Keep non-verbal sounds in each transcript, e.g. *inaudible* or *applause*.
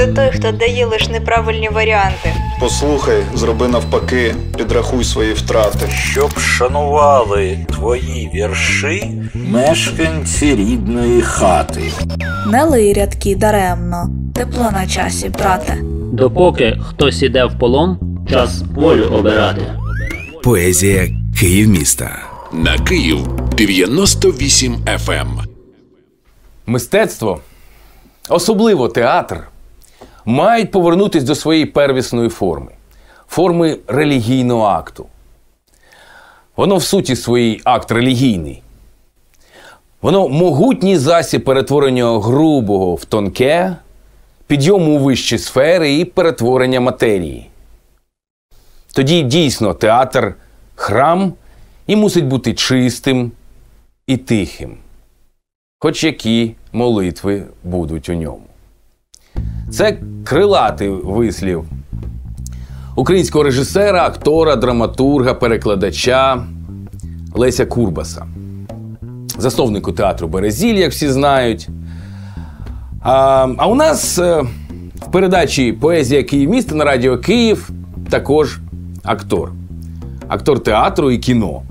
Це той, хто дає лише неправильні варіанти. Послухай, зроби навпаки, підрахуй свої втрати. Щоб шанували твої вірші мешканці рідної хати. Не лий рядки даремно, тепло на часі, брате. Допоки хтось іде в полон, час волю обирати. Поезія Київ міста. На Київ 98 FM. Мистецтво, особливо театр, мають повернутися до своєї первісної форми форми релігійного акту. Воно в суті своїй акт релігійний. Воно могутній засіб перетворення грубого в тонке, підйому у вищі сфери і перетворення матерії. Тоді дійсно театр храм і мусить бути чистим і тихим хоч які молитви будуть у ньому. Це крилатий вислів українського режисера, актора, драматурга, перекладача Леся Курбаса, засновнику театру Березіль, як всі знають. А а у нас е, в передачі Поезія Київ міста на Радіо Київ також актор, актор театру і кіно.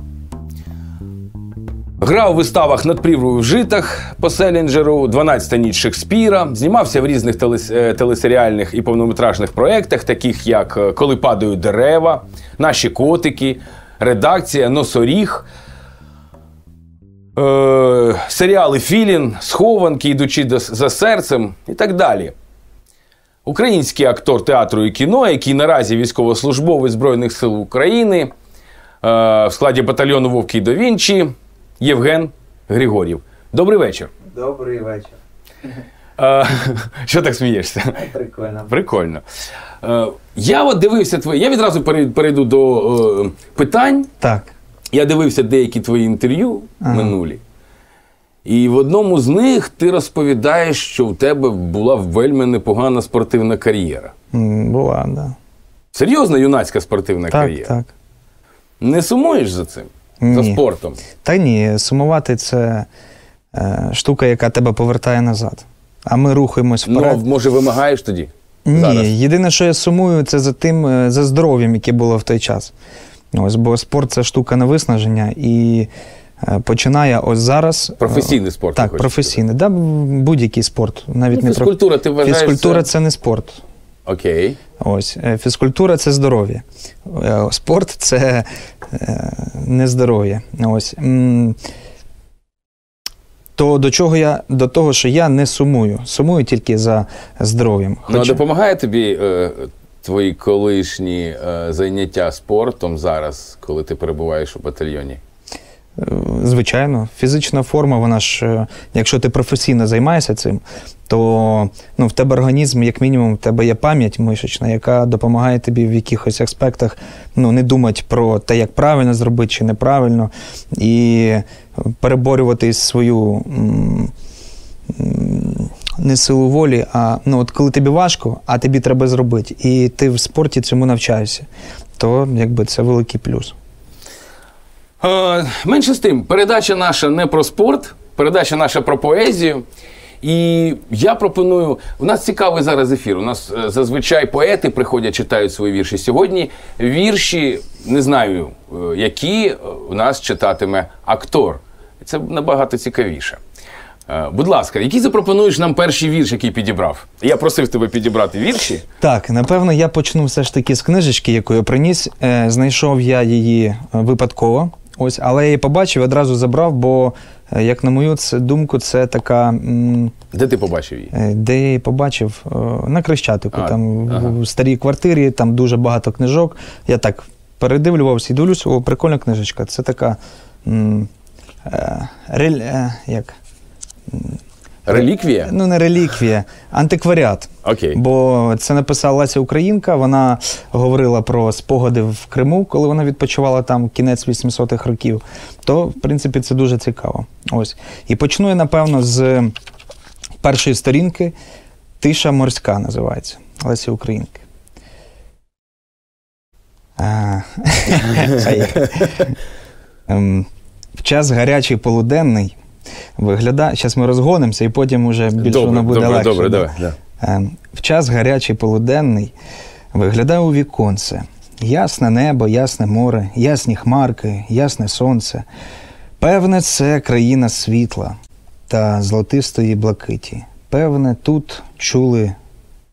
Грав у виставах над прірвою в житах по Селінджеру, 12-та ніч Шекспіра, знімався в різних телес- телесеріальних і повнометражних проєктах, таких як е, Коли падають дерева, Наші котики, редакція, Носоріг, е- серіали Філін, Схованки, ідучи до- за серцем і так далі. Український актор театру і кіно, який наразі військовослужбовець Збройних сил України е- в складі батальйону Вовки і до Вінчі. Євген Григорів. Добрий вечір. Добрий вечір. Е, *laughs* що так смієшся? Прикольно. Прикольно. Е, я от дивився твої. Я відразу перейду до е, питань. Так. Я дивився деякі твої інтерв'ю Ага. минулі. І в одному з них ти розповідаєш, що в тебе була вельми непогана спортивна кар'єра. Була, да. Серйозна юнацька спортивна Так, кар'єра. так. Не сумуєш за цим? За спортом? Та ні, сумувати це е, штука, яка тебе повертає назад. А ми рухаємось вперед. Ну, може, вимагаєш тоді? Ні, зараз? єдине, що я сумую, це за тим, е, за здоров'ям, яке було в той час. Ось, бо спорт це штука на виснаження і е, починає ось зараз. Професійний спорт. Так, професійний. Да, будь-який спорт. Навіть Ну, не фізкультура, ти вважаєш, Фізкультура це- це не спорт. Окей. Ось е, фізкультура це здоров'я. Е, Спорт це е, не здоров'я. Ось. То до чого я до того, що я не сумую. Сумую тільки за здоров'ям. Ну, а допомагає тобі е, твої колишні е, заняття спортом зараз, коли ти перебуваєш у батальйоні? Звичайно, фізична форма, вона ж, е, якщо ти професійно займаєшся цим, то ну, в тебе організм, як мінімум, в тебе є пам'ять мишечна, яка допомагає тобі в якихось аспектах ну, не думати про те, як правильно зробити чи неправильно, і переборювати свою не силу волі, а ну, от коли тобі важко, а тобі треба зробити, і ти в спорті цьому навчаєшся, то якби це великий плюс. Е, менше з тим, передача наша не про спорт, передача наша про поезію. І я пропоную. У нас цікавий зараз ефір. У нас е, зазвичай поети приходять, читають свої вірші. Сьогодні вірші, не знаю, е, які е, у нас читатиме актор. Це набагато цікавіше. Будь ласка, який запропонуєш нам перший вірш, який підібрав? Я просив тебе підібрати вірші. Так, напевно, я почну все ж таки з книжечки, яку я приніс. Знайшов я її випадково. Ось, але я її побачив одразу забрав, бо, е, як на мою думку, це така. Де ти побачив її? е, Де я її побачив? Е, На Крещатику, А, там ага. в старій квартирі, там дуже багато книжок. Я так передивлювався і дивлюсь, о, прикольна книжечка. Це така. е, рель, е, як? Реліквія? Ну, не реліквія, антикваріат. Окей. Бо це написала Леся Українка. Вона говорила про спогади в Криму, коли вона відпочивала там кінець 800-х років. То, в принципі, це дуже цікаво. Ось. І почну я, напевно, з першої сторінки. Тиша морська називається Лесі Українки. *laughs* Ем, В час гарячий полуденний виглядає. Зараз ми розгонимося, і потім уже більше Добре, воно буде добре, легше. добре, да. давай, да. Е, В час гарячий полуденний виглядає у віконце. Ясне небо, ясне море, ясні хмарки, ясне сонце. Певне, це країна світла та золотистої блакиті. Певне, тут чули,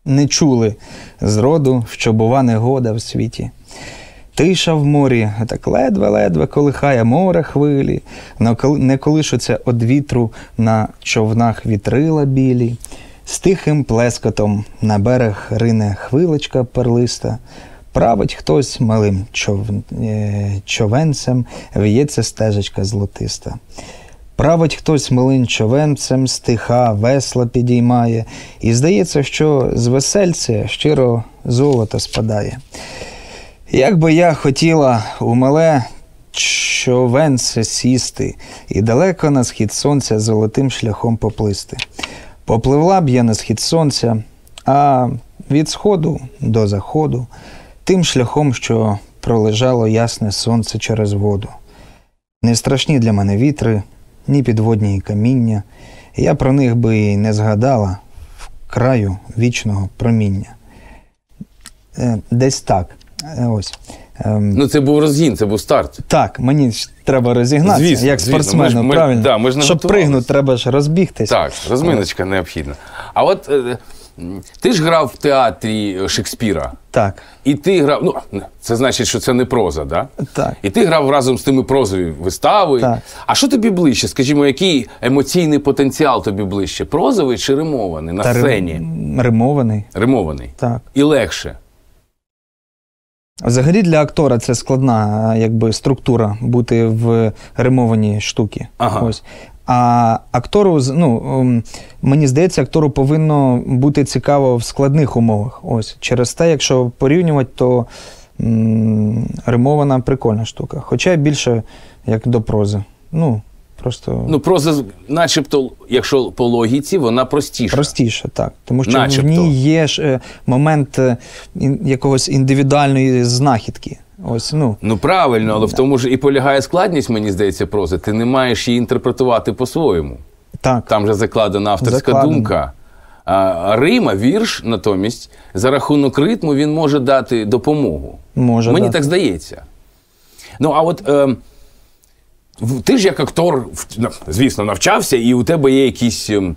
не чули зроду, що бува негода в світі. Тиша в морі, так ледве-ледве колихає море хвилі, не колишуться од вітру на човнах вітрила білі. З тихим плескотом на берег рине хвилочка перлиста. Править хтось малим чов... е, човенцем, в'ється стежечка золотиста. Править хтось милим човенцем, стиха, весла підіймає, і здається, що з весельця щиро золото спадає. Як би я хотіла у мале човенце сісти і далеко на схід сонця золотим шляхом поплисти. Попливла б я на схід сонця, а від сходу до заходу, тим шляхом, що пролежало ясне сонце через воду. Не страшні для мене вітри, ні підводні каміння. Я про них би і не згадала в краю вічного проміння. Е, Десь так. Е, Ось. Ем, Ну, це був розгін, це був старт. так, мені ж треба розігнатися, Звісно, як звісно. спортсмену, Ми ж- ми- да, ми ж не Щоб пригнути, треба ж розбігтися. Так, розминочка необхідна. А от е, ти ж грав в театрі Шекспіра. Так, І ти грав. Ну, це значить, що це не проза, да? так. І ти грав разом з тими прозові вистави. Так. А що тобі ближче? Скажімо, який емоційний потенціал тобі ближче? Прозовий чи римований на Та рим- сцені? Римований. Римований. Так. І легше. Взагалі для актора це складна якби, структура бути в римованій штуці. Ага. Ось. А актору, ну, ем, мені здається, актору повинно бути цікаво в складних умовах. Ось. Через те, якщо порівнювати, то м, римована прикольна штука. Хоча більше як до прози. Ну, просто Ну, проза, начебто, якщо по логіці, вона простіша. простіше, так. Тому що Начебто. в ній є ж е, момент е, якогось індивідуальної знахідки. Ось, ну, Ну правильно, але в тому ж і полягає складність, мені здається, прози. Ти не маєш її інтерпретувати по-своєму. так. Там же закладена авторська Закладено. думка. А Рима, вірш, натомість, за рахунок ритму він може дати допомогу. Може Мені дати. так здається. Ну, а от е, ти ж як актор, звісно, навчався, і у тебе є якісь ем,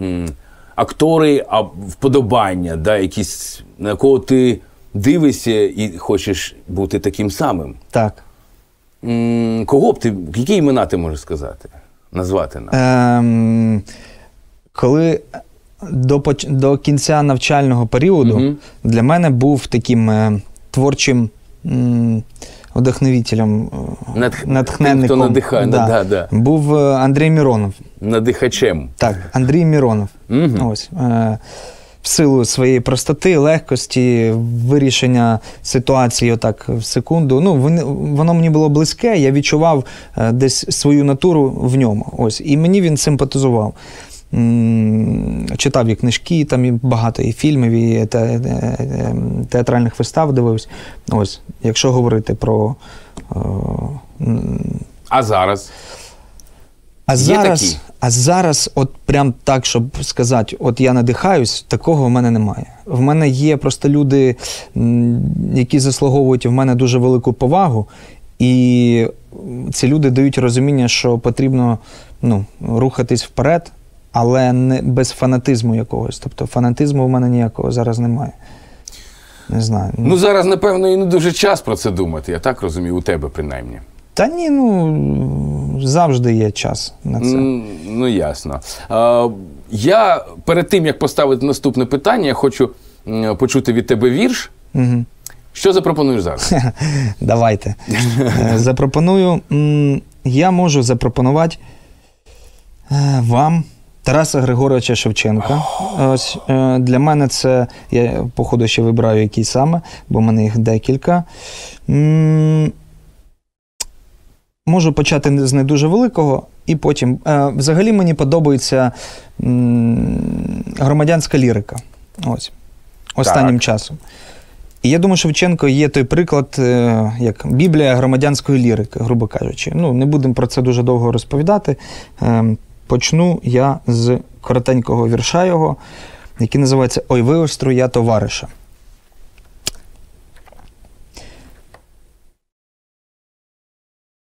м, актори, а вподобання, да, якісь, на кого ти дивишся і хочеш бути таким самим. так. М, Кого б ти, які імена ти можеш сказати? Назвати нам? Ем, коли до, поч- до кінця навчального періоду Мгм. для мене був таким е, творчим м, вдохновителем, е, Натх- натхненником. тим, хто надихає, да, да. Був е, Андрій Міронов. Надихачем. Так, Андрій Міронов. Мгм. Ось. Е, в силу своєї простоти, легкості, вирішення ситуації отак в секунду. Ну, воно мені було близьке, я відчував е, десь свою натуру в ньому. Ось. І мені він симпатизував. Читав і книжки, там і багато і фільмів, і те, е, е, театральних вистав дивився. Ось, якщо говорити про. е, А зараз? а Є зараз, такі? а зараз, от прям так, щоб сказати, от я надихаюсь, такого в мене немає. В мене є просто люди, які заслуговують в мене дуже велику повагу, і ці люди дають розуміння, що потрібно ну, рухатись вперед, але не без фанатизму якогось. Тобто фанатизму в мене ніякого зараз немає. Не знаю. Ну зараз, напевно, і не дуже час про це думати. Я так розумію, у тебе принаймні. Та ні, ну завжди є час на це. Ну, ясно. А, я перед тим, як поставити наступне питання, я хочу почути від тебе вірш. Угу. Що запропонуєш зараз? *laughs* Давайте. Е, Запропоную. Я можу запропонувати е, вам Тараса Григоровича Шевченка. Ось е, для мене це. Я, походу, ще вибираю який саме, бо в мене їх декілька. Можу почати з не дуже великого, і потім. Е, Взагалі мені подобається громадянська лірика. Ось. Останнім Так. часом. І я думаю, Шевченко є той приклад, е, як Біблія громадянської лірики, грубо кажучи. Ну, не будемо про це дуже довго розповідати. Почну я з коротенького вірша його. який називається Ой, виостру я товариша.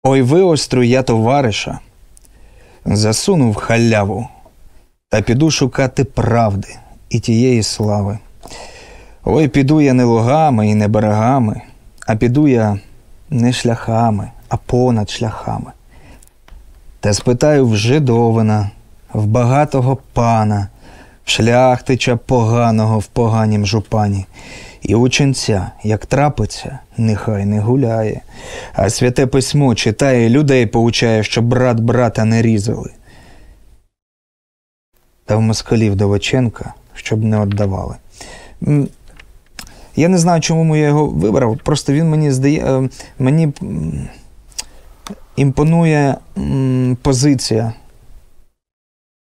Ой, виостру я товариша, засунув халяву, та піду шукати правди і тієї слави. Ой, піду я не лугами і не берегами, а піду я не шляхами, а понад шляхами. Та спитаю в жидовина, в багатого пана, в шляхтича поганого в поганім жупані, і ученця, як трапиться, нехай не гуляє, а святе письмо читає, людей поучає, щоб брат брата не різали. Та в москалів Довоченка, щоб не віддавали. Я не знаю, чому я його вибрав. Просто він мені здає. е, Мені імпонує м, позиція.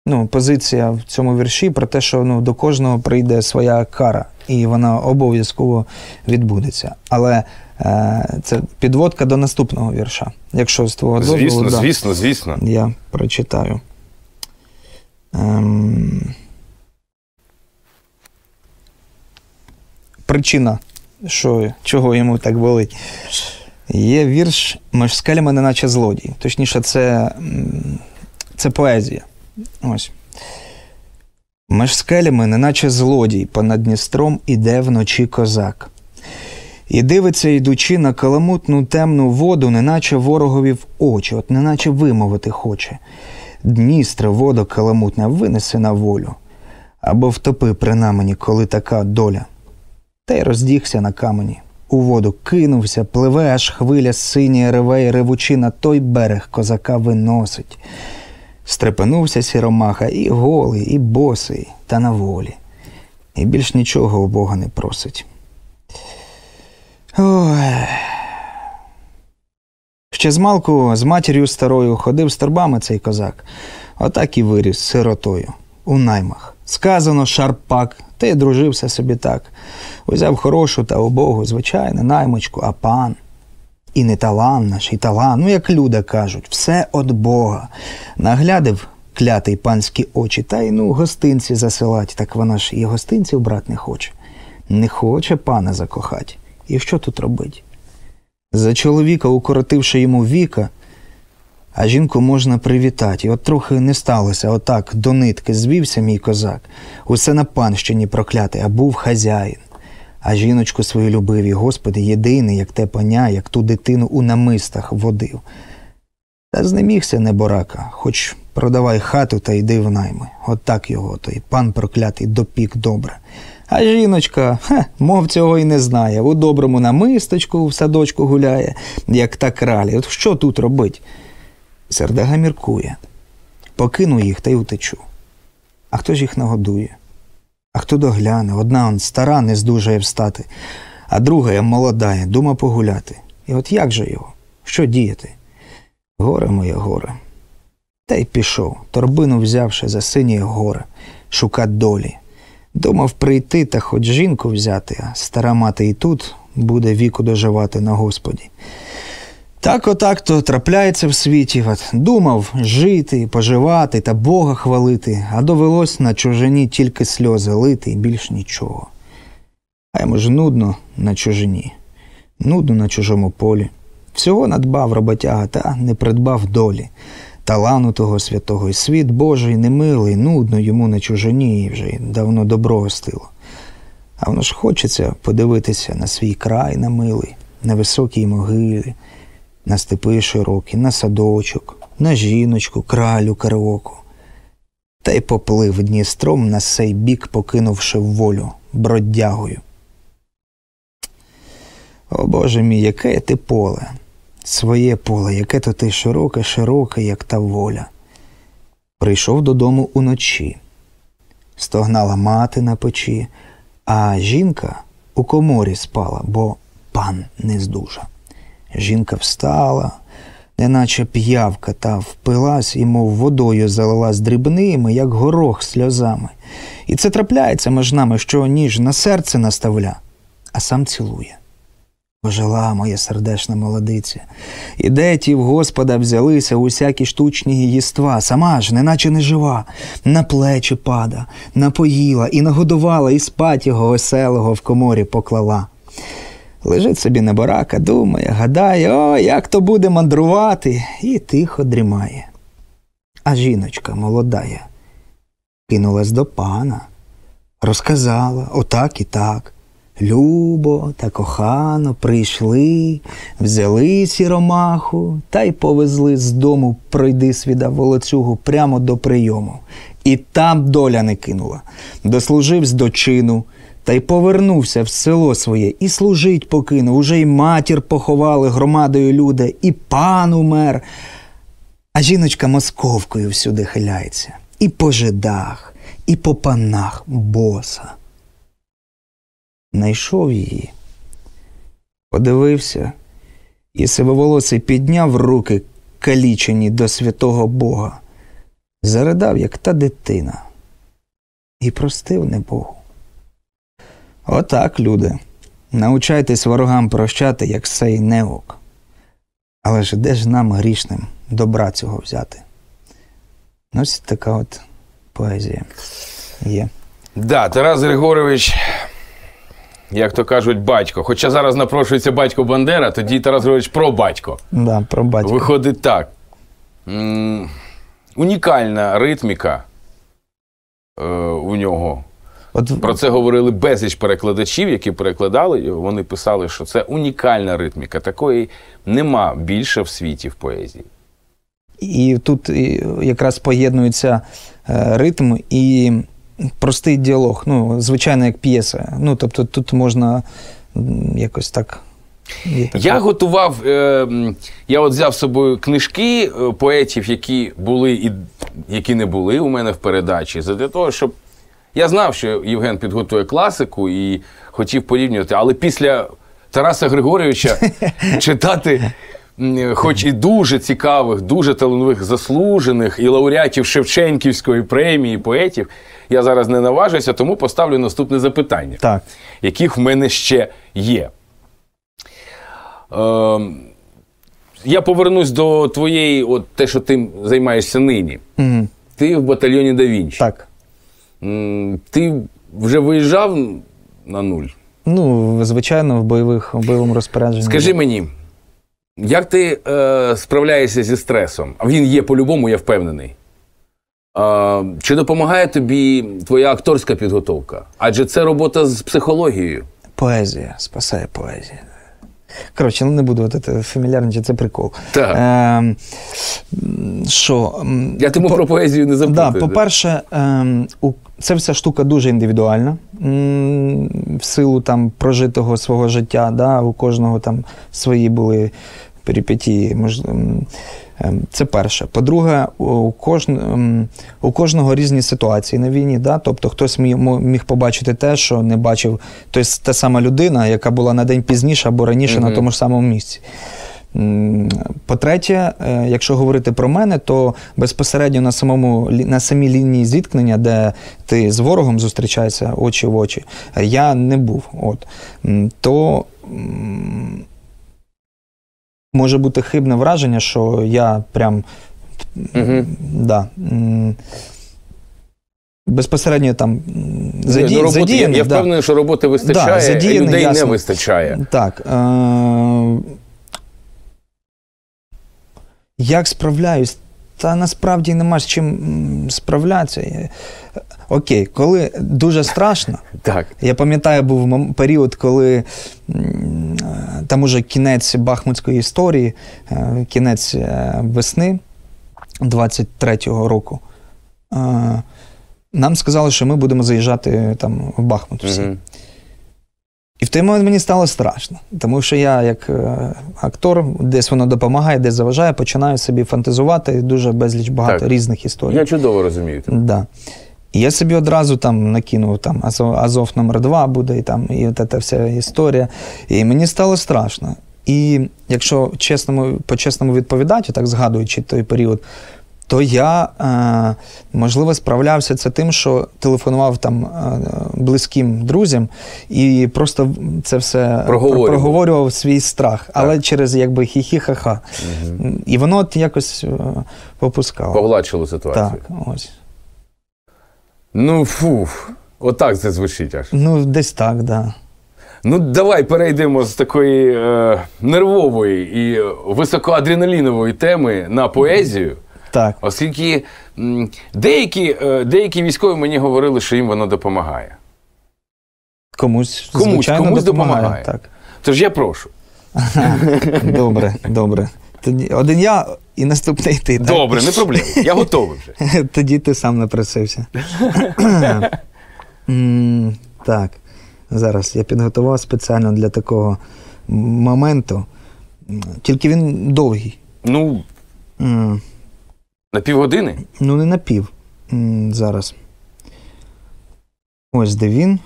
Ну, позиція в цьому вірші про те, що ну, до кожного прийде своя кара, і вона обов'язково відбудеться. Але е, це підводка до наступного вірша. Якщо з твого дозволу, Звісно, да, звісно, звісно. я прочитаю. Ем... Причина, що, чого йому так болить. Є вірш між скелями, неначе злодій. Точніше, це, це поезія. Ось. Між скелями, неначе злодій, понад Дністром іде вночі козак. І дивиться, йдучи на каламутну темну воду, неначе ворогові в очі, от неначе вимовити хоче. Дністре, водо каламутне, винеси на волю, або втопи при намені, коли така доля. Та й роздігся на камені. У воду кинувся, пливе, аж хвиля синя реве й ревучи на той берег козака виносить. Стрепенувся сіромаха і голий, і босий, та на волі. І більш нічого у Бога не просить. Ой. Ще змалку з матір'ю старою ходив з торбами цей козак. Отак і виріс сиротою, у наймах. Сказано шарпак, й дружився собі так. Узяв хорошу та убогу, звичайно, наймочку, а пан. І не талан наш, і талан, ну як люди кажуть, все од Бога. Наглядив клятий панські очі, та й ну гостинці засилать, так вона ж і гостинців брат не хоче. Не хоче пана закохать. І що тут робить? За чоловіка, укоротивши йому віка, а жінку можна привітати. І от трохи не сталося, отак до нитки звівся мій козак. Усе на панщині проклятий, а був хазяїн. А жіночку свою любив, і Господи, єдиний, як те поня, як ту дитину у намистах водив. Та знемігся неборака, хоч продавай хату та йди в найми. От так його той пан проклятий допік добре. А жіночка, хе, мов цього і не знає. У доброму намисточку в садочку гуляє, як та кралі. От що тут робить? Сердага міркує. Покину їх та й утечу. А хто ж їх нагодує? А хто догляне? Одна он стара не здужає встати, а друга я молодая, дума погуляти. І от як же його? Що діяти? Горе моє горе. Та й пішов, торбину взявши за синє горе, шукать долі. Думав прийти та хоч жінку взяти, а стара мати і тут буде віку доживати на Господі. Так отак то трапляється в світі. От думав жити, поживати та Бога хвалити, а довелось на чужині тільки сльози лити і більш нічого. А йому ж нудно на чужині, нудно на чужому полі. Всього надбав роботяга та не придбав долі. Талану того святого і світ Божий немилий, нудно йому на чужині і вже й давно добро гостило. А воно ж хочеться подивитися на свій край на милий, на високій могилі, на степи широкі, на садочок, на жіночку, кралю караоку. Та й поплив Дністром на сей бік, покинувши волю бродягою. О Боже мій, яке ти поле, своє поле, яке то ти широке, широке, як та воля. Прийшов додому уночі, стогнала мати на печі, а жінка у коморі спала, бо пан не здужа. Жінка встала, неначе п'явка, та впилась і, мов водою залилась дрібними, як горох сльозами. І це трапляється між нами, що ніж на серце наставля, а сам цілує. Ожила моя сердешна молодиця. І де ті в Господа взялися усякі штучні їства, сама ж, неначе не жива, на плечі пада, напоїла і нагодувала, і спать його веселого в коморі поклала. Лежить собі небарака, думає, гадає, о, як то буде мандрувати, і тихо дрімає. А жіночка молодая кинулась до пана, розказала отак і так. Любо та кохано прийшли, взяли сіромаху та й повезли з дому пройди свіда волоцюгу прямо до прийому. І там доля не кинула. Дослуживсь до чину, та й повернувся в село своє, і служить покинув. Уже й матір поховали громадою люди, і пан умер. А жіночка московкою всюди хиляється. І по жидах, і по панах боса. Найшов її, подивився, і сивоволосий підняв руки, калічені до святого Бога, заридав, як та дитина, і простив не Богу. Отак, люди, научайтесь ворогам прощати, як сей неок. Але ж де ж нам грішним добра цього взяти? Ну, ось така от поезія є. Да, Тарас Григорович, як то кажуть, батько. Хоча зараз напрошується батько Бандера, тоді Тарас Григорович про батько. Да, про батька. Виходить так. Унікальна ритміка е, у нього. От Про це говорили безліч перекладачів, які перекладали. його. Вони писали, що це унікальна ритміка. Такої нема більше в світі в поезії. І тут якраз поєднується е, ритм і простий діалог. Ну, звичайно, як п'єса. Ну, тобто тут можна якось так. Я готував, е, я от взяв з собою книжки е, поетів, які були і які не були у мене в передачі, для того, щоб я знав, що Євген підготує класику і хотів порівнювати, але після Тараса Григорьовича *laughs* читати. Хоч і дуже цікавих, дуже талановитих, заслужених і лауреатів Шевченківської премії поетів, я зараз не наважуся, тому поставлю наступне запитання Так. яких в мене ще є. Ем, я повернусь до твоєї, от те, що ти займаєшся нині. Мгм. Ти в батальйоні Да Вінчі. Так. Ти вже виїжджав на нуль. Ну, звичайно, в бойових в бойовому розпорядженні. Скажи мені, як ти е, справляєшся зі стресом? А він є по-любому, я впевнений. Е, чи допомагає тобі твоя акторська підготовка? Адже це робота з психологією. Поезія, спасає поезія. Коротше, ну не буду от це фамільярничати, це прикол. Так. Е, що? Я тому по- про поезію не Да, по-перше, е, це вся штука дуже індивідуальна. В силу там прожитого свого життя, да, у кожного там свої були перипетії. Мож, ем, ем, це перше. По-друге, у, кожн, ем, у кожного різні ситуації на війні. Да? Тобто хтось міг, побачити те, що не бачив. Тобто та сама людина, яка була на день пізніше або раніше на тому ж самому місці. По-третє, е, якщо говорити про мене, то безпосередньо на самому на самій лінії зіткнення, де ти з ворогом зустрічаєшся очі в очі, я не був. От то може бути хибне враження, що я прям Мгм. да, безпосередньо там м, заді, Ну, роботи, я, задіяний. я да. впевнений, що роботи вистачає, Да, задіяний, людей не вистачає. Так. Е- як справляюсь? Та насправді нема з чим справлятися. Окей, коли дуже страшно, Так. я пам'ятаю, був період, коли е, там уже кінець бахмутської історії, е, кінець е, весни 23-го року. Нам сказали, що ми будемо заїжджати там в Бахмут. Всі. І в той момент мені стало страшно, тому що я, як е, актор, десь воно допомагає, десь заважає, починаю собі фантазувати дуже безліч багато Так. різних історій. Я чудово розумію. тебе. Да. І я собі одразу там накинув там Азов, Азов номер 2 буде, і там і ця вся історія. І мені стало страшно. І якщо чесному, по-чесному відповідати, так згадуючи той період, то я, е, можливо, справлявся це тим, що телефонував там е, близьким друзям і просто це все Проговорював. проговорював свій страх, але через якби хі-хі-ха-ха. І воно от якось е, попускало. Погладшило ситуацію. Так, ось. Ну фу. Отак це звучить аж. Ну, десь так, так. Да. Ну, давай перейдемо з такої е, нервової і високоадреналінової теми на поезію. Так. Оскільки м, деякі, е, деякі військові мені говорили, що їм воно допомагає. Комусь, Комусь, звичайно, комусь допомагає. допомагає. Так. Тож я прошу. *laughs* Добре, добре. Тоді один я і наступний ти. Так? Добре, не проблема. Я готовий вже. *laughs* Тоді ти сам напросився. *laughs* Так, зараз я підготував спеціально для такого моменту. Тільки він довгий. Ну, на півгодини. Ну, не на пів. Зараз. Ось де він.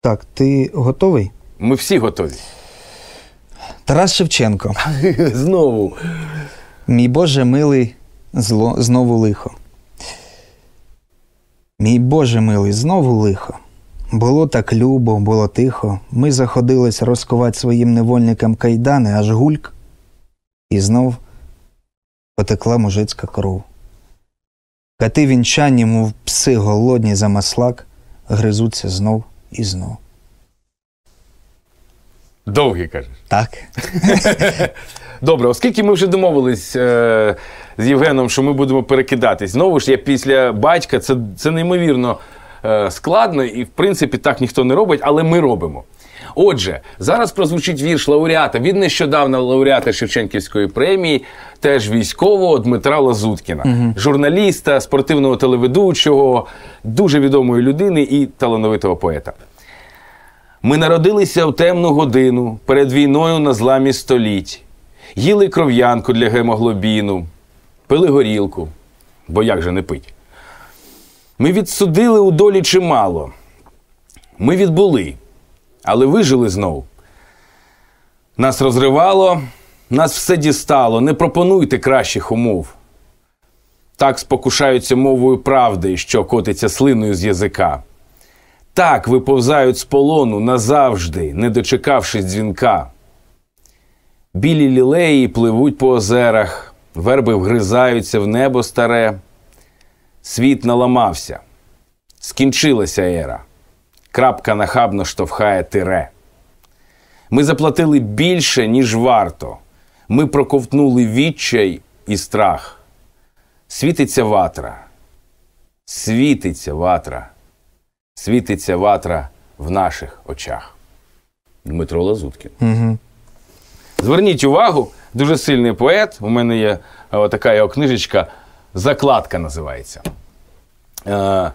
Так, ти готовий? Ми всі готові. Тарас Шевченко. *laughs* Знову. Мій Боже милий, зло, знову лихо. Мій Боже милий, знову лихо. Було так любо, було тихо. Ми заходились розкувати своїм невольникам кайдани, аж гульк, і знов потекла мужицька кров. Кати вінчанні, мов пси голодні за маслак, гризуться знов і знов. Довгий кажеш. Так. *laughs* Добре, оскільки ми вже домовились е, з Євгеном, що ми будемо перекидатись. Знову ж я після батька, це, це неймовірно е, складно, і в принципі так ніхто не робить, але ми робимо. Отже, зараз прозвучить вірш лауреата від нещодавно лауреата Шевченківської премії, теж військового Дмитра Лазуткіна, журналіста, спортивного телеведучого, дуже відомої людини і талановитого поета. Ми народилися в темну годину перед війною на зламі століть, їли кров'янку для гемоглобіну, пили горілку, бо як же не пить. Ми відсудили у долі чимало. Ми відбули, але вижили знов. Нас розривало, нас все дістало. Не пропонуйте кращих умов. Так спокушаються мовою правди, що котиться слиною з язика. Так виповзають з полону назавжди, не дочекавшись дзвінка. Білі лілеї пливуть по озерах, верби вгризаються в небо старе. Світ наламався, скінчилася ера. Крапка нахабно штовхає тире. Ми заплатили більше, ніж варто. Ми проковтнули відчай і страх. Світиться ватра, світиться ватра світиться ватра в наших очах. Дмитро Лазуткін. Угу. Зверніть увагу, дуже сильний поет. У мене є е, така його книжечка Закладка називається. Е,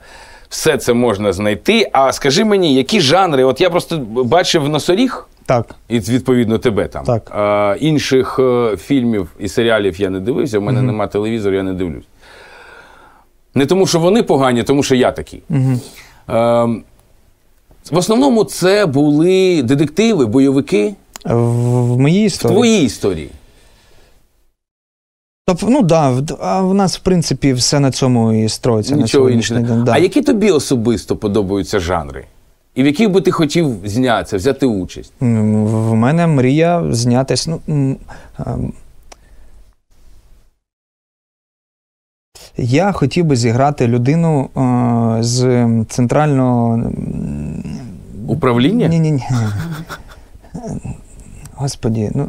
Все це можна знайти. А скажи мені, які жанри? От я просто бачив носоріг, Так. і відповідно тебе там. Так. А, інших е, фільмів і серіалів я не дивився, у мене нема телевізору, я не дивлюсь. Не тому, що вони погані, тому що я такий. Угу. Ем, в основному це були детективи, бойовики В, моїй в твоїй історії. Тобто, ну да, в- а в нас, в принципі, все на цьому і строїться Нічого іншого. Да. А які тобі особисто подобаються жанри? І в яких би ти хотів знятися, взяти участь? В мене мрія знятись. Ну, м, ем, я хотів би зіграти людину е, з центрального. Управління? Ні, ні, ні. Господі, ну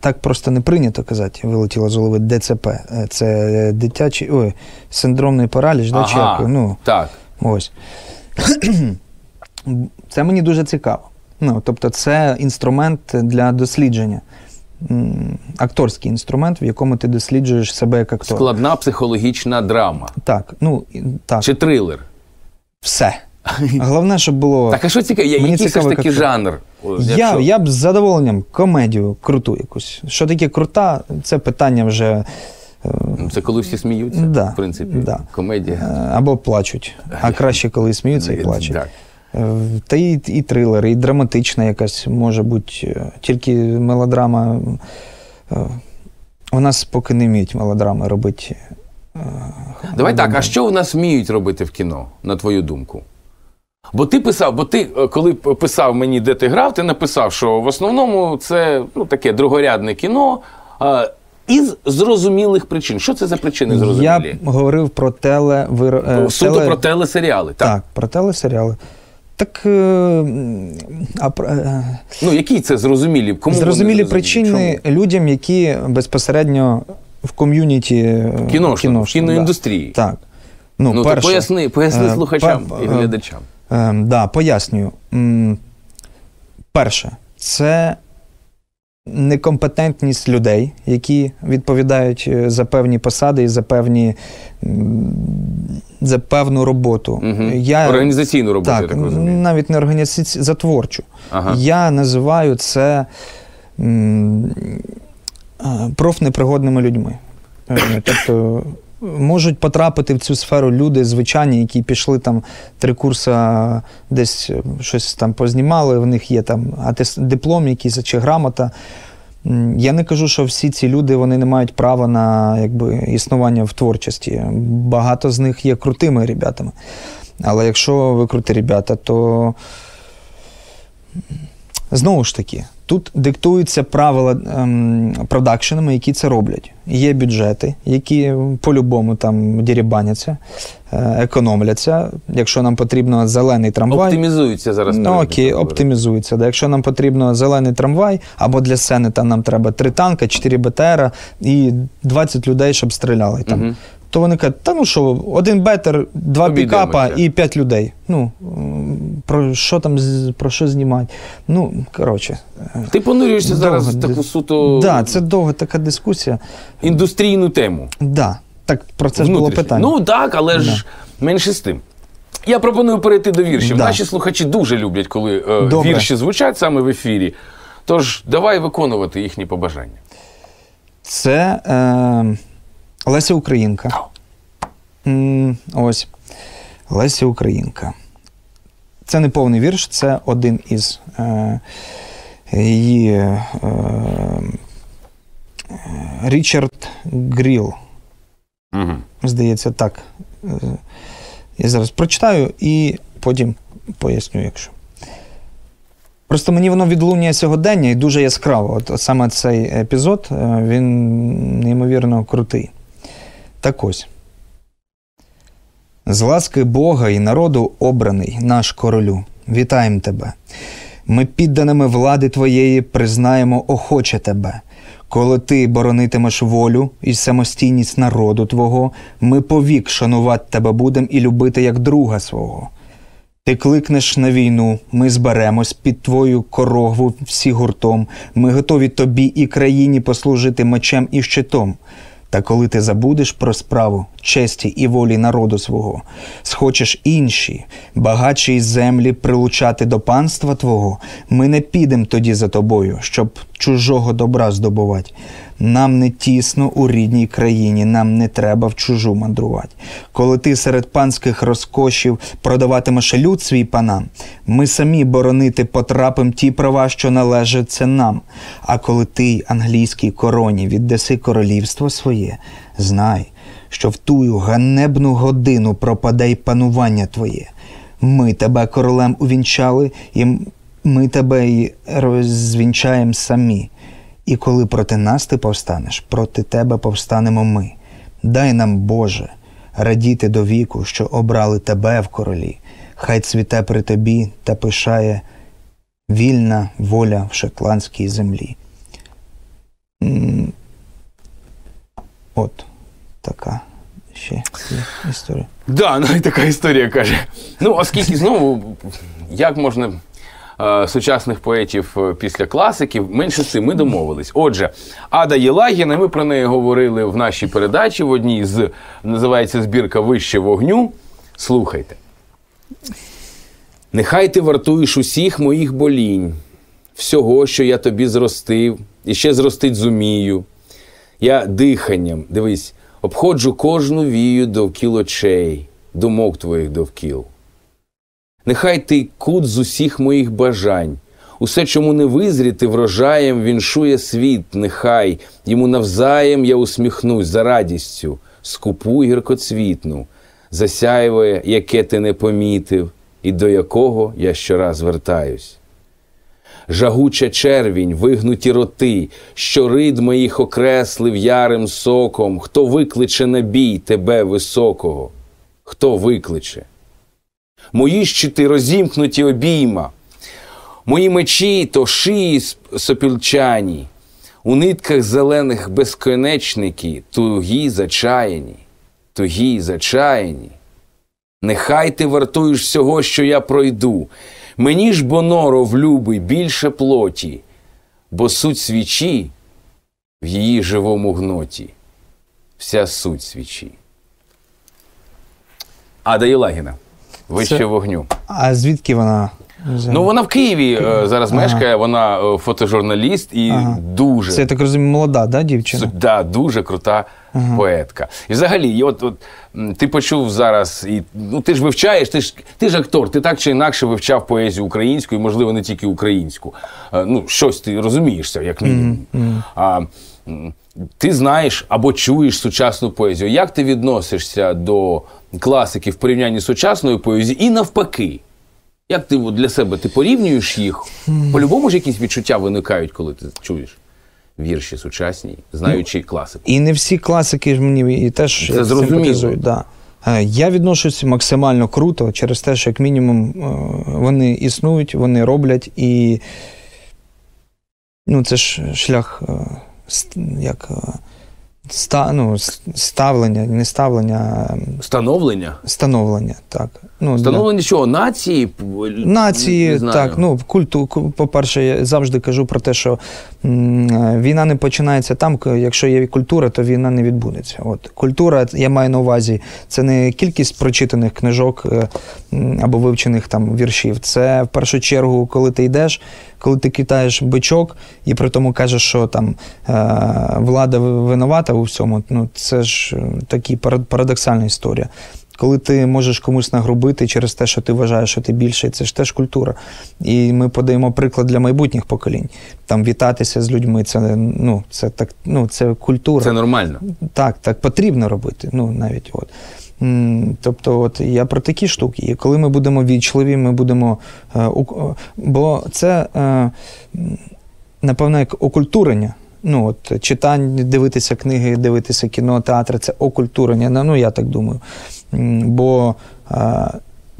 так просто не прийнято казати, вилетіло з голови ДЦП. Е, Це дитячий ой, синдромний параліч, да, чи ну, так. Ось. Це мені дуже цікаво. Ну, тобто, це інструмент для дослідження. Акторський інструмент, в якому ти досліджуєш себе як актор. Складна психологічна драма. Так, ну так, Чи трилер? все. Головне, щоб було. Так, а що цікаво? Мені Який все ж таки жанр? Я, я б з задоволенням комедію круту якусь. Що таке крута, це питання вже Ну, Це коли всі сміються, Да, в принципі. да. Комедія. е, або плачуть. А краще, коли сміються і плачуть. Так. Е, Та і, і трилер, і драматична якась може бути. е, Тільки мелодрама. е, У нас поки не вміють мелодрами робити Давай так, а що у нас вміють робити в кіно, на твою думку? Бо ти писав, бо ти, коли писав мені, де ти грав, ти написав, що в основному це ну, таке другорядне кіно а, із зрозумілих причин. Що це за причини зрозумілі? Я говорив про теле... вир- Суто теле- про телесеріали. Так. Так, про телесеріали. Так, е, а, е, Ну, які це зрозумілі? Кому зрозумілі причини Чому? людям, які безпосередньо в ком'юніті е, да. кіноіндустрії. Так. Ну, Ну, перше, то поясни, поясни е, слухачам пе- і е, глядачам. Е, да, пояснюю. Перше, це некомпетентність людей, які відповідають е, за певні посади і за певні за певну роботу. Угу. Я, Організаційну роботу, я так, так розумію. навіть не організаційну, за творчу. Ага. Я називаю це е, профнепригодними людьми. Е, Тобто можуть потрапити в цю сферу люди звичайні, які пішли там три курси, десь е, щось там познімали, в них є там атес- диплом якийсь чи грамота. Я не кажу, що всі ці люди вони не мають права на якби, існування в творчості. Багато з них є крутими ребятами. Але якщо ви круті ребята, то Знову ж таки, тут диктуються правила ем, продакшенами, які це роблять. Є бюджети, які по-любому там дірібаняться, е, економляться. Якщо нам потрібно зелений трамвай. Оптимізуються зараз. Ну окей, виборами. оптимізується. Да. Якщо нам потрібно зелений трамвай, або для сцени там нам треба три танка, чотири БТРа і 20 людей, щоб стріляли там. Мгм. То вони кажуть, та ну що, один бетер, два Обійдемося. пікапа і п'ять людей. Ну, про що там про що знімати? Ну, коротше. е, Ти понурюєшся зараз в таку суто Да, це довга така дискусія. індустрійну тему. Да. Так про це ж було питання. Ну так, але ж менше з тим. Я пропоную перейти до віршів. Да. Наші слухачі дуже люблять, коли е, вірші звучать саме в ефірі. Тож давай виконувати їхні побажання. Це е, Леся Українка. Ось. Леся Українка. Це не повний вірш, це один із е, її е, е, Річард Гріл. Угу. Здається, так. Е, Я зараз прочитаю і потім поясню, якщо. Просто мені воно відлунює сьогодення і дуже яскраво. От, от саме цей епізод, е, він неймовірно крутий. Так ось. З ласки Бога і народу обраний наш королю. Вітаємо тебе. Ми підданими влади твоєї признаємо охоче тебе. Коли ти боронитимеш волю і самостійність народу Твого, ми повік шанувати тебе будем і любити як друга свого. Ти кликнеш на війну, ми зберемось під твою корогву всі гуртом. Ми готові тобі і країні послужити мечем і щитом. Та коли ти забудеш про справу честі і волі народу свого, схочеш інші, багатші землі прилучати до панства Твого, ми не підем тоді за тобою, щоб чужого добра здобувати. Нам не тісно у рідній країні, нам не треба в чужу мандрувати. Коли ти серед панських розкошів продаватимеш люд свій панам, ми самі боронити потрапим ті права, що належаться нам. А коли ти англійській короні віддаси королівство своє, знай, що в тую ганебну годину пропаде й панування твоє. Ми тебе королем увінчали, і ми тебе й розвінчаємо самі. І коли проти нас ти повстанеш, проти тебе повстанемо ми. Дай нам, Боже, радіти до віку, що обрали тебе в королі. Хай цвіте при тобі та пишає вільна воля в шотландській землі. От така ще історія. Да, ну і така історія каже. Ну, оскільки знову, як можна е, сучасних поетів е, після класиків, менше цим ми домовились. Отже, Ада Єлагіна, ми про неї говорили в нашій передачі в одній з називається збірка Вище вогню. Слухайте. Нехай ти вартуєш усіх моїх болінь, всього, що я тобі зростив, і ще зростить зумію. Я диханням, дивись, обходжу кожну вію довкіл очей, думок твоїх довкіл. Нехай ти кут з усіх моїх бажань, усе, чому не визріти врожаєм, віншує світ, нехай йому навзаєм я усміхнусь за радістю, скупу гіркоцвітну, засяйве, яке ти не помітив, і до якого я щораз вертаюсь. Жагуча червінь, вигнуті роти, що рид моїх окреслив ярим соком, хто викличе на бій тебе високого, хто викличе? Мої щити розімкнуті обійма, мої мечі то шиї сопілчані, у нитках зелених безконечники, тугі зачаяні, тугі зачаяні. Нехай ти вартуєш всього, що я пройду. Мені ж боноро в люби більше плоті, бо суть свічі в її живому гноті. Вся суть свічі. Ада Єлагіна. Вище Це- вогню. А звідки вона? Ну, вона в Києві е, зараз Ага. мешкає, вона е, фотожурналіст і Ага. дуже Це я так розумію, молода, да, дівчина? Су- Да, дуже крута поетка. І взагалі, і от, от ти почув зараз, і ну ти ж вивчаєш, ти ж ти ж актор, ти так чи інакше вивчав поезію українську, і можливо не тільки українську. Е, Ну, щось ти розумієшся, як мінімум. А, ти знаєш або чуєш сучасну поезію. Як ти відносишся до класики в порівнянні з сучасною поезією і навпаки? Як ти для себе ти порівнюєш їх? По-любому ж якісь відчуття виникають, коли ти чуєш вірші сучасні, знаючи класику. І не всі класики ж мені і теж Це симпатизують. Да. Е, Я відношусь максимально круто через те, що як мінімум е, вони існують, вони роблять і ну, це ж шлях е, як ста, ну, ставлення, не ставлення, Становлення? становлення. Так. Ну, для- Становлення чого? Нації? Нації, не знаю. так, ну культу, по-перше, я завжди кажу про те, що м, е, війна не починається там, якщо є культура, то війна не відбудеться. От культура, я маю на увазі, це не кількість прочитаних книжок е, або вивчених там віршів. Це в першу чергу, коли ти йдеш, коли ти кидаєш бичок, і при тому кажеш, що там е, влада ви- винувата у всьому. Ну це ж е, такі парад- парадоксальна історія. Коли ти можеш комусь нагрубити через те, що ти вважаєш, що ти більший, це ж теж культура. І ми подаємо приклад для майбутніх поколінь. Там вітатися з людьми, це ну це так, ну це культура. Це нормально. Так, так потрібно робити. Ну навіть от. Тобто, от я про такі штуки. І коли ми будемо вічливі, ми будемо. Е, бо це, е, напевно, як окультурення. Ну, от, читання, дивитися книги, дивитися кіно, театр це окультурення. Ну, я так думаю. Бо е,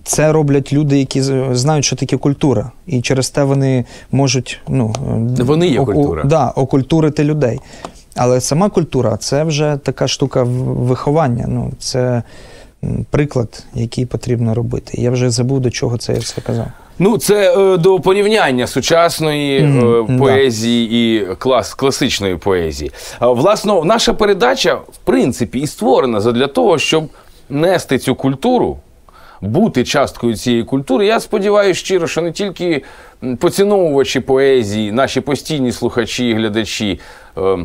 це роблять люди, які знають, що таке культура. І через те вони можуть. Ну, Вони є культура. Да, окультурити людей. Але сама культура це вже така штука виховання. Ну, це приклад, який потрібно робити. Я вже забув, до чого це я все казав. Ну, це е, до порівняння сучасної Мгм, е, да. поезії і клас, класичної поезії. Власно, наша передача, в принципі, і створена задля того, щоб нести цю культуру, бути часткою цієї культури. Я сподіваюся щиро, що не тільки поціновувачі поезії, наші постійні слухачі і глядачі. е,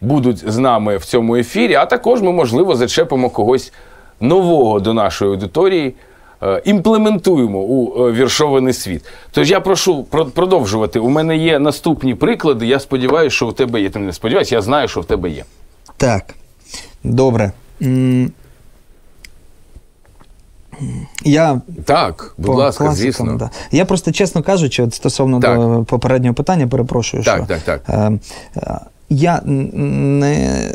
будуть з нами в цьому ефірі, а також ми, можливо, зачепимо когось нового до нашої аудиторії, е, імплементуємо у е, віршований світ. Тож я прошу продовжувати. У мене є наступні приклади. Я сподіваюся, що у тебе є. Ти не сподіваюся, я знаю, що в тебе є. Так. Добре. Я Так, будь по ласка, класикам, звісно. Да. Я просто, чесно кажучи, от стосовно Так. до попереднього питання, перепрошую. Так, що, так, так. Е, е, я не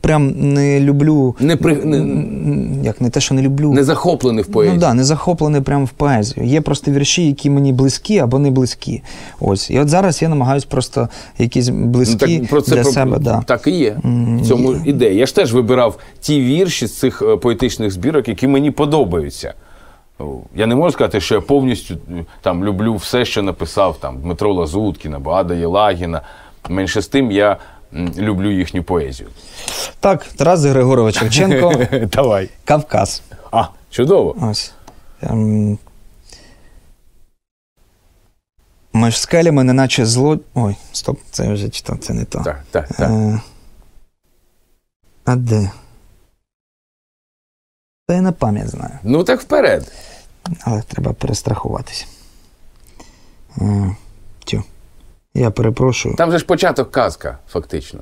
прям не люблю. Не при- не- Як не те, що не люблю. Не захоплений в поезії. Ну да, не захоплений прямо в поезію. Є просто вірші, які мені близькі або не близькі. Ось. І от зараз я намагаюся просто якісь Ну, так, про це для про- себе. Да. Так і є. В цьому є. ідея. Я ж теж вибирав ті вірші з цих е, поетичних збірок, які мені подобаються. Я не можу сказати, що я повністю там люблю все, що написав там Дмитро Лазуткін або Ада Єлагіна. Менше з тим я люблю їхню поезію. Так, Тарас Григорович Шевченко, *laughs* Давай. Кавказ. А, чудово. Ось. Ем... Між скелями, неначе зло. Ой, стоп, це я вже читав, це не то. Так, так, так. Е, А де? Та я на пам'ять знаю, Ну так вперед. але треба перестрахуватись. Е. Я перепрошую. Там же ж початок казка, фактично.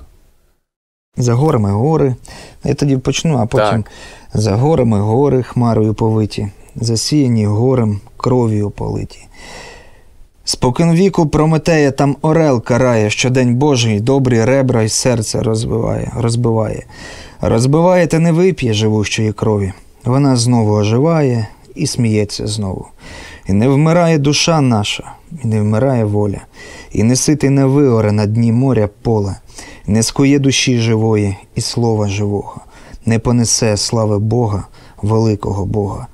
За горами гори. Я тоді почну, а потім Так. за горами гори хмарою повиті, засіяні горем кров'ю политі. Спокон віку Прометея там орел карає, що день Божий добрі ребра й серце розбиває, розбиває. Розбиває та не вип'є живущої крові. Вона знову оживає і сміється знову. І не вмирає душа наша, і не вмирає воля, і не ситий не виоре на дні моря поле, не скує душі живої і слова живого, не понесе слави Бога, великого Бога.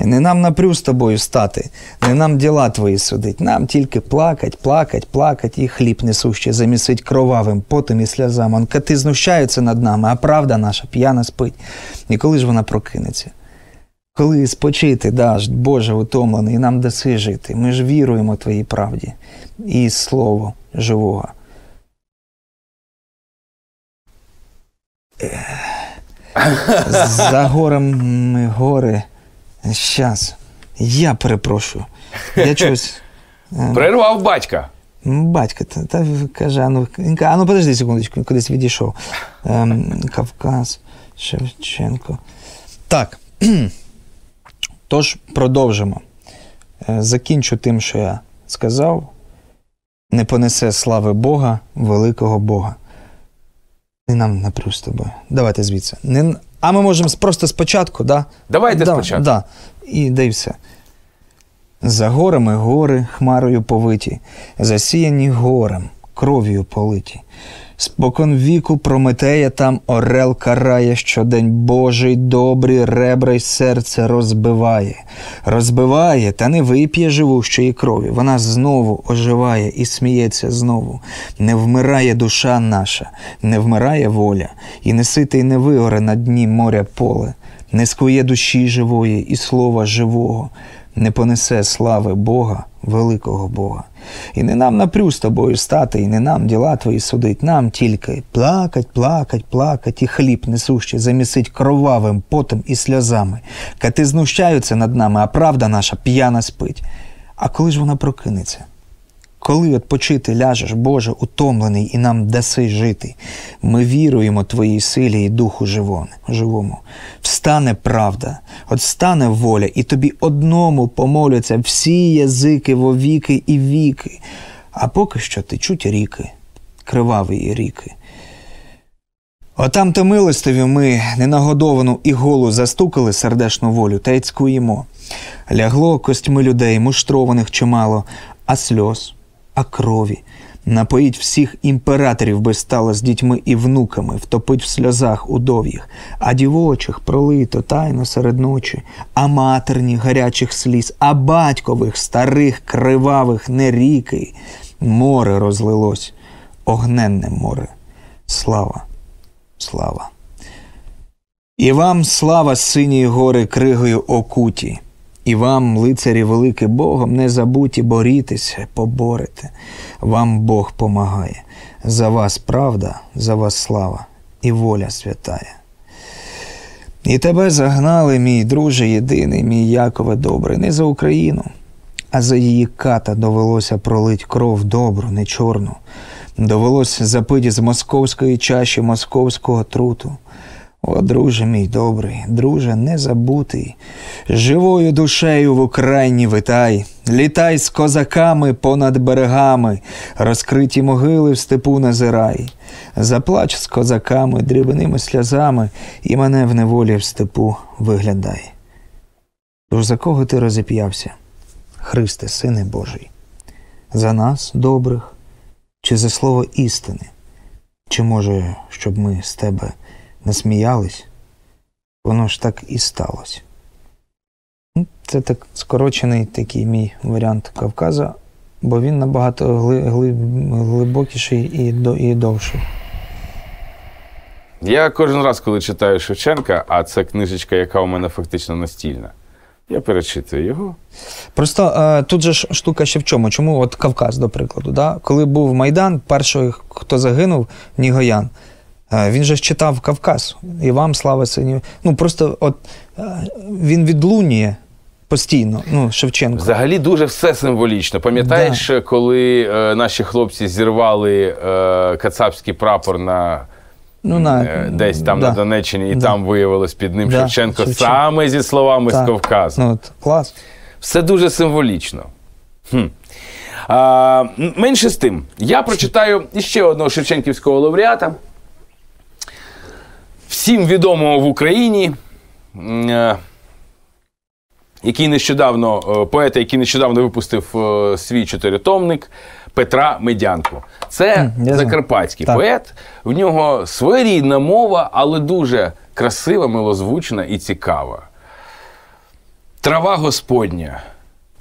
Не нам напрю з тобою стати, не нам діла твої судить, нам тільки плакать, плакать, плакать і хліб несущий замісить кровавим потом і сльозам. Он кати знущаються над нами, а правда наша п'яна спить. І коли ж вона прокинеться? Коли спочити даш, Боже утомлений, і нам даси жити. Ми ж віруємо Твоїй правді і слово живого. За горами гори. Щас. Я перепрошую. Я чогось. *laughs* е, Прервав батька. Батько, та, та каже, а ну, а ну подожди секундочку, кудись відійшов. Ем, Кавказ, Шевченко. Так. *clears throat* Тож продовжимо. Е, Закінчу тим, що я сказав. Не понесе слави Бога, великого Бога. Не нам напрю з тобою. Давайте звідси. Не, а ми можемо просто спочатку, да? Давайте да, спочатку. Да. І да й все. За горами гори хмарою повиті, засіяні горем, кров'ю политі. Спокон віку Прометея там орел карає, щодень Божий добрі ребра й серце розбиває. Розбиває, та не вип'є живущої крові. Вона знову оживає і сміється знову. Не вмирає душа наша, не вмирає воля, і не ситий не вигоре на дні моря поле, не скує душі живої і слова живого не понесе слави Бога, великого Бога. І не нам напрю з тобою стати, і не нам діла твої судить, нам тільки плакать, плакать, плакать, і хліб несущий замісить кровавим потом і сльозами. Кати знущаються над нами, а правда наша п'яна спить. А коли ж вона прокинеться? Коли відпочити ляжеш, Боже, утомлений, і нам даси жити. Ми віруємо Твоїй силі і духу живому. Встане правда, от встане воля, і тобі одному помоляться всі язики вовіки і віки. А поки що течуть ріки, криваві ріки. Отам то милостиві ми ненагодовану і голу застукали сердешну волю та й цкуємо. Лягло костьми людей, муштрованих чимало, а сльоз, а крові. Напоїть всіх імператорів би стало з дітьми і внуками, втопить в сльозах удов'їх, а дівочих пролито тайно серед ночі, а матерні гарячих сліз, а батькових старих кривавих не ріки. Море розлилось, огненне море. Слава, слава. І вам слава синій гори кригою окуті, і вам, лицарі великі Богом, не забуті борітеся, поборете. Вам Бог помагає. За вас правда, за вас слава і воля святая. І тебе загнали, мій друже єдиний, мій Якове добрий, не за Україну, а за її ката довелося пролить кров добру, не чорну. Довелося запити з московської чаші московського труту. О, друже мій добрий, друже незабутий, живою душею в Україні витай, літай з козаками понад берегами, розкриті могили в степу назирай, заплач з козаками дрібними сльозами і мене в неволі в степу виглядай. Тож за кого ти розіп'явся, Христе, Сине Божий? За нас, добрих, чи за слово істини? Чи може, щоб ми з тебе насміялись, воно ж так і сталося. Ну, Це так скорочений такий мій варіант Кавказа, бо він набагато гли, гли, глибокіший і, до, і довший. Я кожен раз, коли читаю Шевченка, а це книжечка, яка у мене фактично настільна, я перечитую його. Просто е, тут же ж штука ще в чому. Чому от Кавказ, до прикладу, да? коли був Майдан, перший, хто загинув, Нігоян, він же ж читав Кавказ. І вам слава синів. Ну просто от він відлунює постійно, ну, Шевченко. Взагалі дуже все символічно. Пам'ятаєш, коли е, наші хлопці зірвали е, кацапський прапор на Ну, на, е, десь там да. на Донеччині, і Да. там виявилось під ним Да, Шевченко Шевченко. саме зі словами з Кавказу. Ну, от, клас. Все дуже символічно. Хм. А, менше з тим, я прочитаю іще одного Шевченківського лауреата, всім відомого в Україні, е, який нещодавно, е, поета, який нещодавно випустив е, свій чотиритомник Петра Медянко. Це я закарпатський Так. поет. В нього своєрідна мова, але дуже красива, милозвучна і цікава. Трава Господня,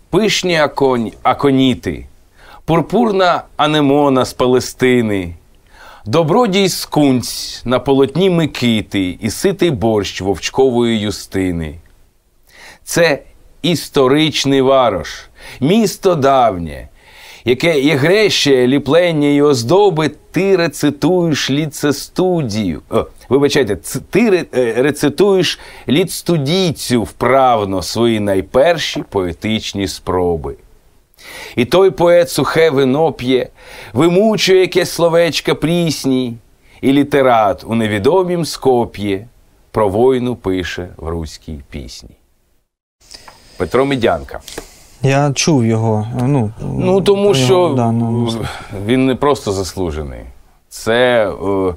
пишні аконь, аконіти, пурпурна анемона з Палестини, добродій скунць на полотні Микити і ситий борщ вовчкової юстини. Це історичний варош, місто давнє, яке є греще, ліплення і оздоби, ти рецитуєш ліцестудію. О, вибачайте, ти е, рецитуєш ліцстудійцю вправно свої найперші поетичні спроби. І той поет сухе вино п'є, вимучує яке словечка прісні, і літерат у невідомім скоп'є про войну пише в руській пісні. Петро Медянка. Я чув його. Ну, Ну тому про що да, ну, він не просто заслужений. Це, е,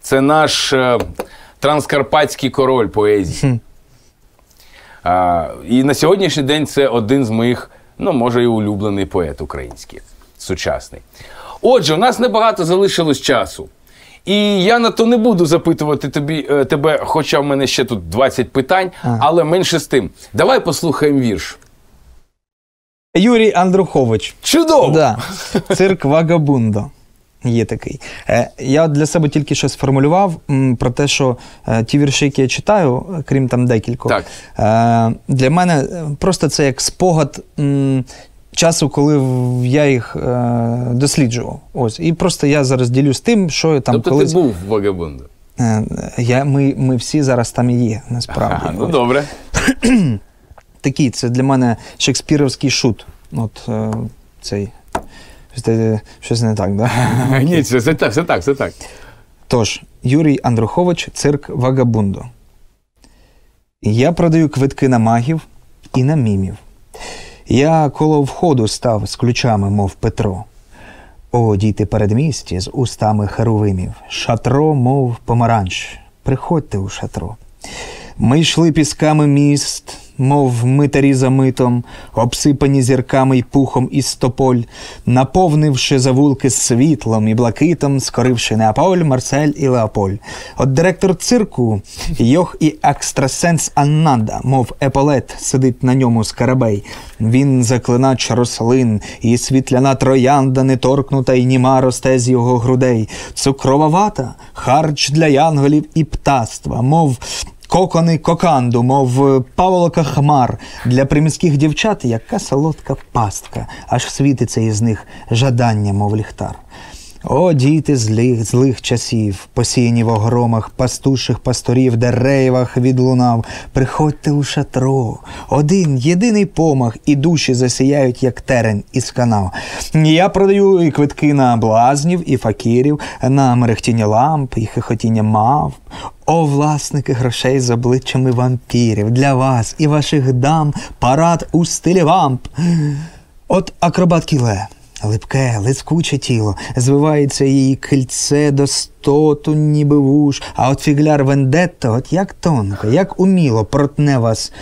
це наш е, транскарпатський король поезії. А, і на сьогоднішній день це один з моїх, ну, може, і улюблений поет український, сучасний. Отже, у нас небагато залишилось часу. І я на то не буду запитувати тобі, е, тебе, хоча в мене ще тут 20 питань, але менше з тим. Давай послухаємо вірш. Юрій Андрухович. Чудово! Да. Цирк Вагабундо. Є такий. Е, я для себе тільки що сформулював про те, що е, ті вірші, які я читаю, крім там декількох, Так. е, для мене просто це як спогад часу, коли я їх е, досліджував. Ось. І просто я зараз ділюсь тим, що я там тобто колись. ти був вагабундом. Е, я, ми, ми всі зараз там і є, насправді. Ага, ну добре. *clears throat* Такий, це для мене шекспіровський шут. От е, цей. Щось, Щось не так, да? *laughs* Ні, це так, це так, це так. Тож, Юрій Андрухович, цирк Вагабундо. Я продаю квитки на магів і на мімів. Я коло входу став з ключами, мов Петро. О, діти передмісті з устами херувимів, шатро, мов помаранч. Приходьте у шатро. Ми йшли пісками міст, мов митарі за митом, обсипані зірками й пухом із тополь, наповнивши завулки світлом і блакитом, скоривши Неаполь, Марсель і Леополь. От директор цирку Йох і екстрасенс Аннада, мов еполет, сидить на ньому скарабей. Він заклинач рослин, і світляна троянда неторкнута й німа росте з його грудей. Цукрова вата, харч для янголів і птаства, мов Кокони коканду, мов паволока хмар, для приміських дівчат яка солодка пастка, аж світиться із них жадання, мов ліхтар. О, діти злих, злих часів, посіяні в огромах пастуших пасторів, де рейвах відлунав. Приходьте у шатро, один єдиний помах, і душі засіяють, як терен із канав. Я продаю і квитки на блазнів, і факірів, на мерехтіння ламп, і хихотіння мав. О, власники грошей з обличчями вампірів, для вас і ваших дам парад у стилі вамп. От акробатки ле... липке, лискуче тіло, звивається в кільце достоту, ніби вуж, а от фігляр Вендетта, от як тонко, як уміло протне вас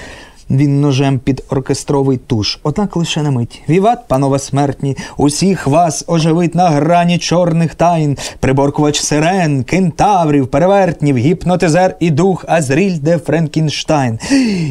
він ножем під оркестровий туш. Однак лише на мить. Віват, панове смертні, усіх вас оживить на грані чорних тайн, приборкувач сирен, кентаврів, перевертнів, гіпнотизер і дух Азраїль де Франкенштайн.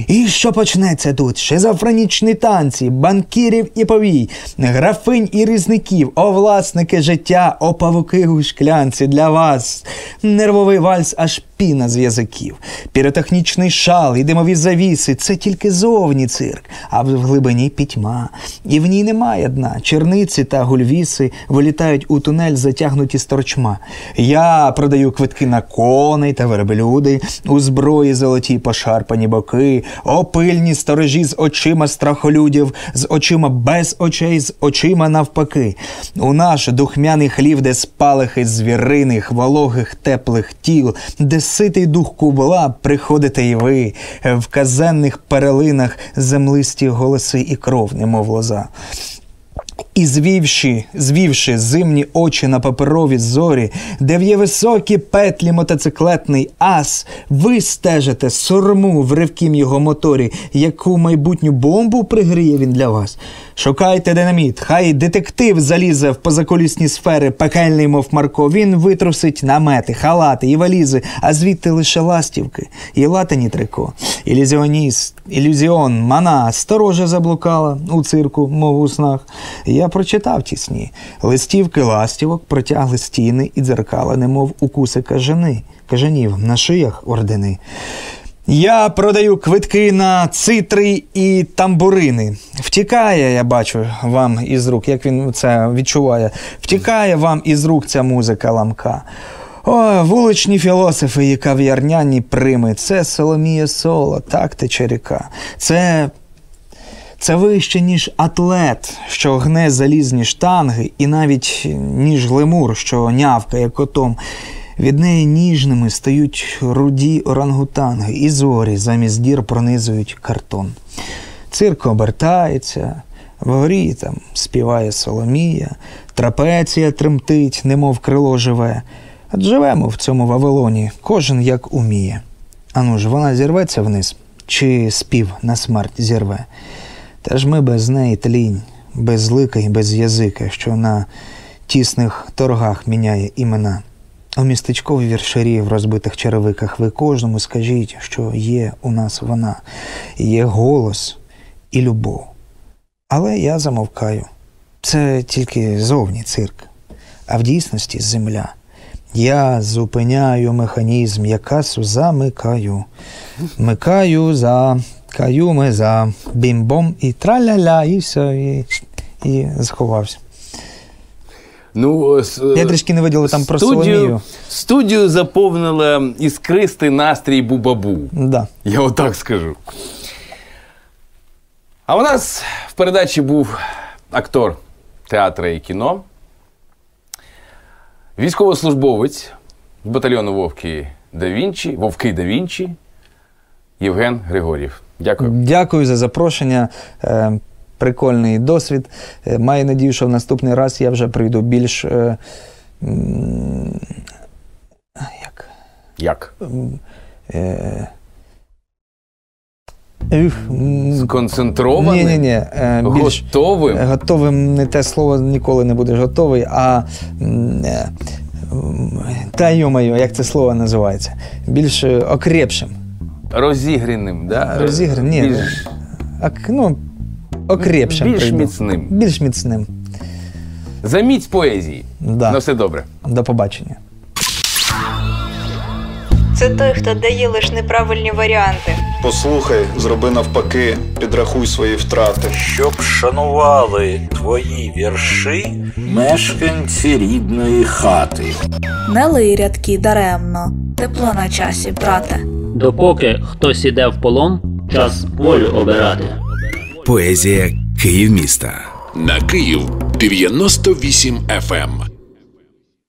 І що почнеться тут? Шизофренічні танці, банкірів і повій, графинь і різників, о власники життя, о павуки у шклянці для вас. Нервовий вальс аж піна з язиків. Піротехнічний шал і димові завіси це тільки зовні цирк, а в глибині пітьма. І в ній немає дна. Черниці та гульвіси вилітають у тунель, затягнуті з торчма. Я продаю квитки на коней та верблюди, у зброї золоті пошарпані боки, опильні сторожі з очима страхолюдів, з очима без очей, з очима навпаки. У наш духмяний хлів, де спалахи звіриних, вологих, теплих тіл, де ситий дух кубла, приходите й ви, в казенних перелинах землисті голоси і кров, немов лоза. І звівши, звівши зимні очі на паперові зорі, де в'є високі петлі мотоциклетний ас, ви стежите сурму в ривкім його моторі, яку майбутню бомбу пригріє він для вас. Шукайте динаміт, хай детектив залізе в позаколісні сфери, пекельний, мов Марко. Він витрусить намети, халати і валізи, а звідти лише ластівки і латані трико. Ілюзіоніст, ілюзіон, мана, сторожа заблукала у цирку, мов у снах. Я прочитав ті сні. Листівки ластівок протягли стіни і дзеркала, немов укуси кажани, кажанів на шиях ордени. Я продаю квитки на цитри і тамбурини. Втікає, я бачу вам із рук, як він це відчуває. Втікає вам із рук ця музика ламка. О, вуличні філософи і кав'ярняні прими. Це Соломія Соло, так тече ріка. Це це вище, ніж атлет, що гне залізні штанги, і навіть ніж глемур, що нявкає котом. Від неї ніжними стають руді орангутанги, і зорі замість дір пронизують картон. Цирк обертається, вгорі там співає Соломія, трапеція тремтить, немов крило живе. От живемо в цьому Вавилоні, кожен як уміє. Ану ж, вона зірветься вниз, чи спів на смерть зірве. Та ж ми без неї тлінь, без лика і без язика, що на тісних торгах міняє імена. У містечковій віршарі в розбитих черевиках ви кожному скажіть, що є у нас вона, є голос і любов. Але я замовкаю. Це тільки зовні цирк, а в дійсності земля. Я зупиняю механізм, я касу замикаю. Микаю за каю ми за бім-бом і траля-ля, і все, і, і сховався. Ну, Я трішки не виділив там про студію, Соломію. студію заповнила іскристий настрій Бубабу. Да. Я отак скажу. А у нас в передачі був актор театру і кіно, військовослужбовець батальйону Вовки да Вінчі, Вовки да Вінчі, Євген Григорів. Дякую. Дякую за запрошення. Е, Прикольний досвід. Е, Маю надію, що в наступний раз я вже прийду більш. е, Як? Як? Е, Сконцентрований? Ні, ні, ні. Більш Готовим? е, готовим не те слово ніколи не будеш готовий, а. е, Та йо-моє, як це слово називається? Більш е, окрепшим. Розігріним, да? Розігр... Ні, Більш, ну, окрепшим. більш прийду. міцним. Більш міцним. Заміць поезії. Да. Ну, все добре. До побачення. Це той, хто дає лише неправильні варіанти. Послухай, зроби навпаки, підрахуй свої втрати. Щоб шанували твої вірші мешканці рідної хати. Не лий рядки даремно, тепло на часі, брате. Допоки хтось іде в полон, час волю обирати. Поезія Київ міста На Київ 98 FM.